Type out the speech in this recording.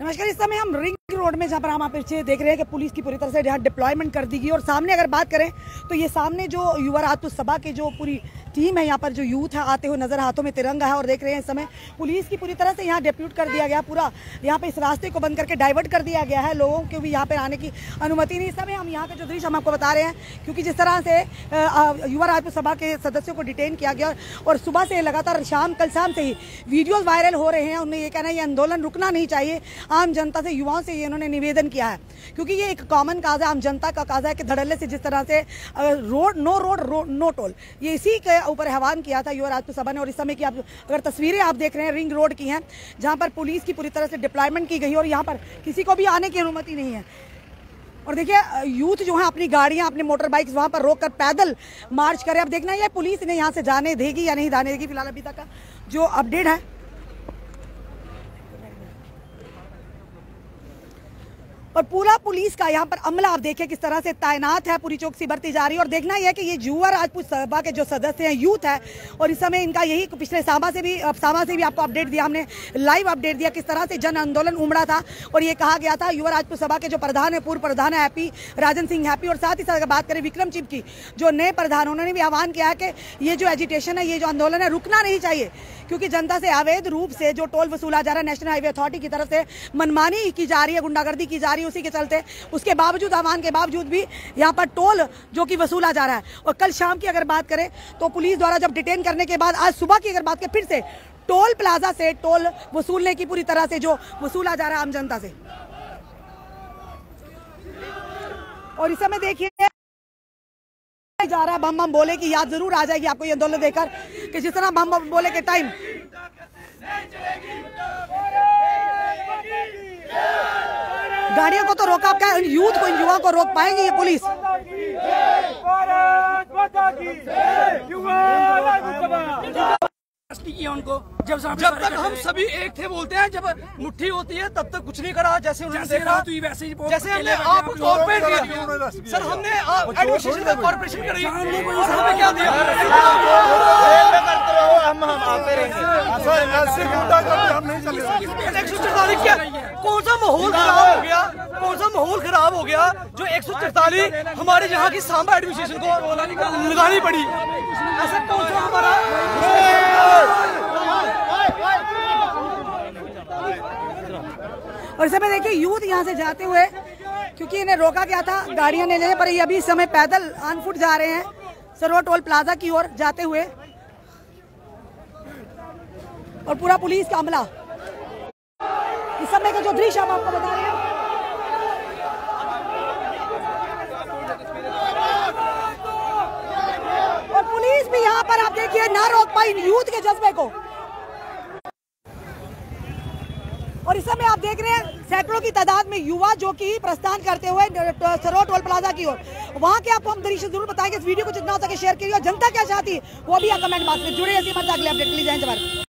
नमस्कार, इस समय हम रिंग रोड में जहाँ पर हम आप पीछे देख रहे हैं कि पुलिस की पूरी तरह से यहाँ डिप्लॉयमेंट कर दी गई और सामने अगर बात करें तो ये सामने जो युवा रातु सभा के जो पूरी टीम है यहाँ पर, जो यूथ है, आते हुए नज़र हाथों में तिरंगा है और देख रहे हैं इस समय पुलिस की पूरी तरह से यहाँ डेप्यूट कर दिया गया, पूरा यहाँ पे इस रास्ते को बंद करके डाइवर्ट कर दिया गया है। लोगों को भी यहाँ पर आने की अनुमति नहीं। इस समय हम यहाँ का जो दृश्य हम आपको बता रहे हैं, क्योंकि जिस तरह से युवा राजपूत सभा के सदस्यों को डिटेन किया गया और सुबह से लगातार शाम, कल शाम से ही वीडियोज़ वायरल हो रहे हैं। उन्हें ये कहना है, ये आंदोलन रुकना नहीं चाहिए। आम जनता से, युवाओं से ये इन्होंने निवेदन किया है, क्योंकि ये एक कॉमन काज है। आम जनता का काज है कि धड़ल्ले से जिस तरह से road no road no toll ये इसी के ऊपर आह्वान किया था युवा राजपूत सभा ने, और इस समय की आप अगर तस्वीरें आप देख रहे हैं, रिंग रोड की हैं, जहाँ पर पुलिस की पूरी तरह से डिप्लॉयमेंट की गई और यहाँ पर किसी को भी आने की अनुमति नहीं है। और देखिए, यूथ जो है, अपनी गाड़ियाँ, अपने मोटर बाइक वहाँ पर रोक कर पैदल मार्च करें अब देखना ये पुलिस ने यहाँ से जाने देगी या नहीं जाने देगी, फ़िलहाल अभी तक का जो अपडेट है। और पूरा पुलिस का यहाँ पर अमला। आप देखिए किस तरह से तैनात है, पूरी चौकसी बढ़ती जा रही है। और देखना यह है कि ये युवा राजपूत सभा के जो सदस्य हैं, यूथ है, और इस समय इनका यही पिछले सामा से भी सामा से भी आपको अपडेट दिया, हमने लाइव अपडेट दिया किस तरह से जन आंदोलन उमड़ा था। और ये कहा गया था, युवा राजपूत सभा के जो प्रधान है, पूर्व प्रधान है, हैप्पी, राजन सिंह हैप्पी, और साथ ही साथ बात करें विक्रम चिप की, जो नए प्रधान, उन्होंने भी आह्वान किया कि ये जो एजिटेशन है, ये जो आंदोलन है, रुकना नहीं चाहिए, क्योंकि जनता से अवैध रूप से जो टोल वसूला जा रहा है नेशनल हाईवे अथॉरिटी की तरफ़ से मनमानी की जा रही है, गुंडागर्दी की जा रही है उसी के चलते। उसके बावजूद, आह्वान के बावजूद भी यहाँ पर टोल जो कि वसूला जा रहा है। और कल शाम की अगर बात करें तो पुलिस द्वारा जब डिटेन करने के बाद, आज सुबह की अगर बात करें, फिर से टोल प्लाजा से टोल वसूलने की पूरी तरह से जो वसूला जा रहा है आम जनता से। और इस समय देखिए, जा रहा है बम बम बोले की याद ज़रूर आ जाएगी आपको ये आंदोलन देखकर कि जिस तरह बम बम बोले के टाइम गाड़ियों को तो रोका क्या? यूथ को इन युवाओं को रोक पाएँगे ये पुलिस? किया उनको जब जब तक हम सभी एक थे बोलते हैं जब मुट्ठी होती है तब तक कुछ नहीं करा जैसे उन्होंने देखा। तो वैसे ही जैसे हमने आप कॉर्पोरेट दिया सर हमने एडमिनिस्ट्रेशन में कॉर्पोरेशन करी हमने क्या दिया? हम हम आते रहेंगे एक सौ चौतालीस क्या कौन सा माहौल खराब हो गया? कौन सा माहौल खराब हो गया जो एक सौ चौतालीस हमारे यहाँ की सांबा एडमिनिस्ट्रेशन को लगानी पड़ी? ऐसा कौन सा हमारा और समय देखिए यूथ यहाँ से जाते हुए क्योंकि इन्हें रोका गया था गाड़ियाँ नहीं जाए पर ये अभी समय पैदल ऑन फुट जा रहे हैं सरोवर टोल प्लाजा की ओर जाते हुए। और पूरा पुलिस का अमला। इस समय का जो दृश्य हम आपको बता रहे हैं। और पुलिस भी यहाँ पर, आप देखिए ना रोक पाई यूथ के जज्बे को। और इस समय आप देख रहे हैं, सैकड़ों की तादाद में युवा जो कि प्रस्थान करते हुए सरो टोल प्लाजा की ओर। वहाँ के आपको हम दृश्य ज़रूर बताएँगे। इस वीडियो को जितना हो सके शेयर करिए। और जनता क्या चाहती है, वो भी आप कमेंट बॉक्स में जुड़े ऐसी अगले अपडेट के लिए, जय जवान